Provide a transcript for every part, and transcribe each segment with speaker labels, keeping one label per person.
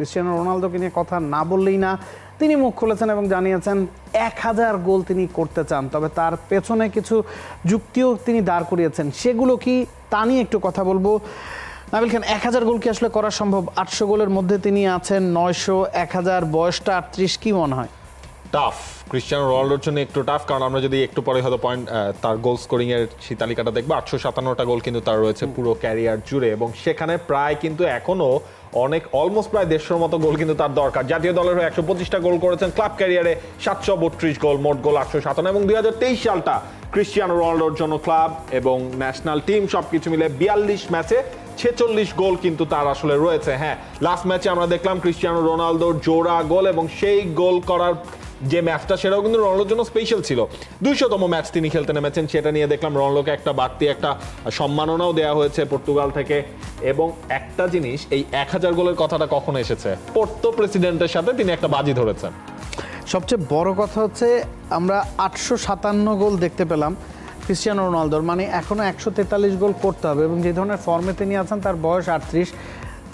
Speaker 1: Cristiano রোনালদোকে নিয়ে কথা না বললেই না, তিনি মুখ খুলেছেন এবং জানিয়েছেন এক হাজার গোল তিনি করতে চান, তবে তার পেছনে কিছু যুক্তিও তিনি দাঁড় করিয়েছেন। সেগুলো কি তা নিয়ে একটু কথা বলব। নাবিল খান, এক হাজার গোল কি আসলে করা সম্ভব? আটশো গোলের মধ্যে তিনি আছেন, নয়শো, এক হাজার, বয়সটা আটত্রিশ, কি মনে হয়?
Speaker 2: টাফ ক্রিস্টিয়ানো রোনাল্ডোর জন্য একটু টাফ কারণ আমরা যদি একটু পরে হয়তো পয়েন্ট তার গোল স্কোরিং এর সেই তালিকাটা দেখব। আটশো সাতান্নটা গোল কিন্তু তার রয়েছে পুরো ক্যারিয়ার জুড়ে এবং সেখানে প্রায় কিন্তু এখনও অনেক অলমোস্ট প্রায় দেড়শোর মতো গোল কিন্তু তার দরকার। জাতীয় দলের হয়ে একশো পঁচিশটা গোল করেছেন ক্লাব ক্যারিয়ারে সাতশো বত্রিশ গোল মোট গোল আটশো সাতান্ন এবং দুই হাজার তেইশ সালটা ক্রিশ্চিয়ানো রোনাল্ডোর জন্য ক্লাব এবং ন্যাশনাল টিম সব কিছু মিলে বিয়াল্লিশ ম্যাচে ছেচল্লিশ গোল কিন্তু তার আসলে রয়েছে। হ্যাঁ লাস্ট ম্যাচে আমরা দেখলাম ক্রিশ্চিয়ানো রোনালদোর জোড়া গোল এবং সেই গোল করার যে ম্যাচটা সেটাও কিন্তু রনলোর জন্য স্পেশাল ছিল। দুইশোতম ম্যাচ তিনি খেলতে নেমেছেন, সেটা নিয়ে দেখলাম রনলোকে একটা বাড়তি একটা সম্মাননাও দেওয়া হয়েছে পর্তুগাল থেকে। এবং একটা জিনিস, এই এক হাজার গোলের কথাটা কখন এসেছে? পর্তো প্রেসিডেন্টের সাথে তিনি একটা বাজি ধরেছেন।
Speaker 1: সবচেয়ে বড় কথা হচ্ছে, আমরা আটশো সাতান্ন গোল দেখতে পেলাম ক্রিস্টিয়ানো রোনালদোর। মানে এখনও একশো তেতাল্লিশ গোল করতে হবে এবং যে ধরনের ফর্মে তিনি আছেন, তার বয়স আটত্রিশ।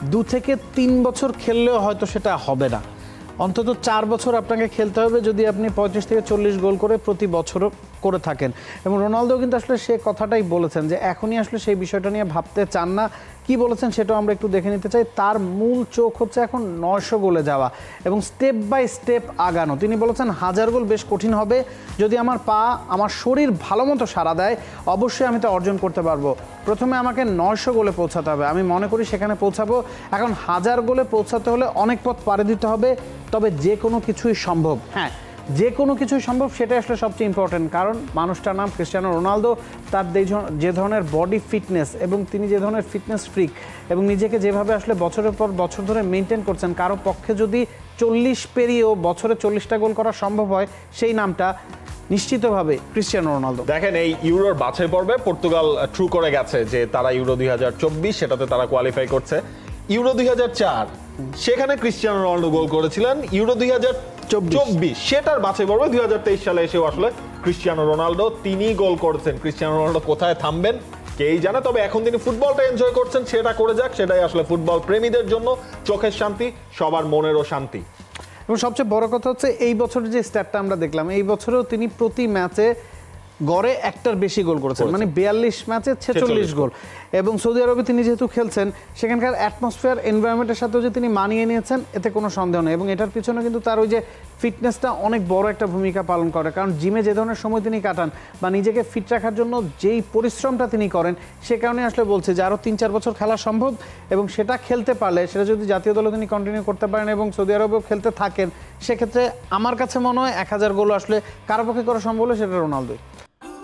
Speaker 1: দু থেকে তিন বছর খেললেও হয়তো সেটা হবে না। অন্তত চার বছর আপনাকে খেলতে হবে যদি আপনি পঁয়ত্রিশ থেকে চল্লিশ গোল করে প্রতি বছর করে থাকেন। এবং রোনালদো কিন্তু আসলে সে কথাটাই বলেছেন যে এখনই আসলে সেই বিষয়টা নিয়ে ভাবতে চান না। কি বলেছেন সেটাও আমরা একটু দেখে নিতে চাই। তার মূল চোখ হচ্ছে এখন নয়শো গোলে যাওয়া এবং স্টেপ বাই স্টেপ আগানো। তিনি বলেছেন, হাজার গোল বেশ কঠিন হবে। যদি আমার পা আমার শরীর ভালো মতো সাড়া দেয়, অবশ্যই আমি তা অর্জন করতে পারব। প্রথমে আমাকে নয়শো গোলে পৌঁছাতে হবে। আমি মনে করি সেখানে পৌঁছাবো। এখন হাজার গোলে পৌঁছাতে হলে অনেক পথ পাড়ি দিতে হবে, তবে যে কোনো কিছুই সম্ভব। হ্যাঁ যে কোনো কিছুই সম্ভব সেটা আসলে সবচেয়ে ইম্পর্টেন্ট কারণ মানুষটার নাম ক্রিস্টিয়ানো রোনালদো তার যে ধর- যে ধরনের বডি ফিটনেস এবং তিনি যে ধরনের ফিটনেস ফ্রিক এবং নিজেকে যেভাবে আসলে বছরের পর বছর ধরে মেনটেন করছেন, কারও পক্ষে যদি চল্লিশ পেরিয়েও বছরে চল্লিশটা গোল করা সম্ভব হয়, সেই নামটা নিশ্চিতভাবে ক্রিস্টিয়ানো রোনালদো
Speaker 2: দেখেন, এই ইউরোর বাছাই পর্বে পর্তুগাল ট্রু করে গেছে যে তারা ইউরো দুই হাজার চব্বিশ, সেটাতে তারা কোয়ালিফাই করছে। ইউরো দুই হাজার চার, সেখানে ক্রিস্টিয়ানো রোনাল্ডো গোল করেছিলেন। ইউরো দুই হাজার চব্বিশ। সেটার বাছাই পর্বে দুই সালে এসেও আসলে ক্রিস্টিয়ানো রোনাল্ডো তিনি গোল করেছেন। ক্রিস্টিয়ানো রোনাল্ডো কোথায় থামবেন কেই জানে তবে এখন তিনি ফুটবলটা এনজয় করছেন সেটা করে যাক সেটাই আসলে ফুটবল প্রেমীদের জন্য চোখের শান্তি সবার মনেরও শান্তি।
Speaker 1: এবং সবচেয়ে বড় কথা হচ্ছে এই বছরের যে স্ট্যাটটা আমরা দেখলাম এই বছরেও তিনি প্রতি ম্যাচে গড়ে একটার বেশি গোল করেছেন। মানে বিয়াল্লিশ ম্যাচে ছেচল্লিশ গোল। এবং সৌদি আরবে তিনি যেহেতু খেলছেন সেখানকার অ্যাটমসফিয়ার এনভায়রনমেন্টের সাথেও যে তিনি মানিয়ে নিয়েছেন এতে কোনো সন্দেহ নেই। এবং এটার পিছনে কিন্তু তার ওই যে ফিটনেসটা অনেক বড় একটা ভূমিকা পালন করে। কারণ জিমে যে ধরনের সময় তিনি কাটান বা নিজেকে ফিট রাখার জন্য যেই পরিশ্রমটা তিনি করেন সে কারণে আসলে বলছে যে আরও তিন চার বছর খেলা সম্ভব এবং সেটা খেলতে পারলে সেটা যদি জাতীয় দলে তিনি কন্টিনিউ করতে পারেন এবং সৌদি আরবেও খেলতে থাকেন সেক্ষেত্রে আমার কাছে মনে হয় এক হাজার গোল আসলে কারও পক্ষে করা সম্ভব হলে সেটা রোনালদোই।